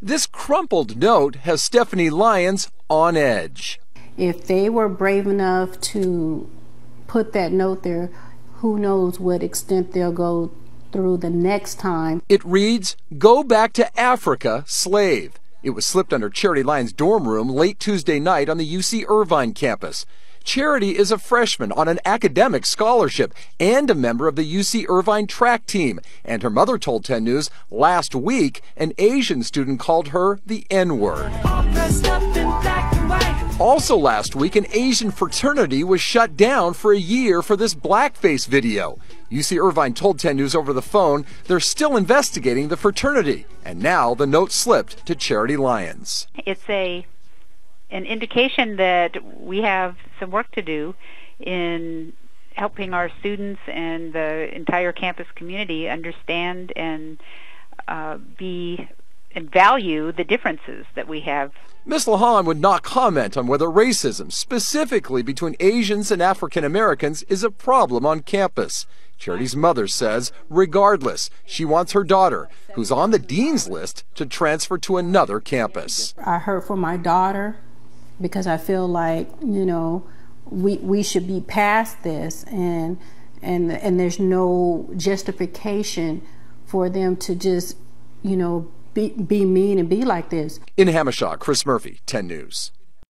This crumpled note has Stephanie Lyons on edge. If they were brave enough to put that note there, who knows what extent they'll go through the next time. It reads, Go back to Africa, slave. It was slipped under Charity Lyons' dorm room late Tuesday night on the UC Irvine campus. Charity is a freshman on an academic scholarship and a member of the UC Irvine track team. And her mother told 10 News last week an Asian student called her the N word. Also last week, an Asian fraternity was shut down for a year for this blackface video. UC Irvine told 10 News over the phone they're still investigating the fraternity, and now the note slipped to Charity Lyons. It's a an indication that we have some work to do in helping our students and the entire campus community understand and uh, be and value the differences that we have. Ms. Lahan would not comment on whether racism, specifically between Asians and African Americans, is a problem on campus. Charity's mother says, regardless, she wants her daughter, who's on the dean's list, to transfer to another campus. I heard from my daughter because I feel like, you know, we, we should be past this and, and, and there's no justification for them to just, you know, be, be mean and be like this. In Hamishah, Chris Murphy, 10 News.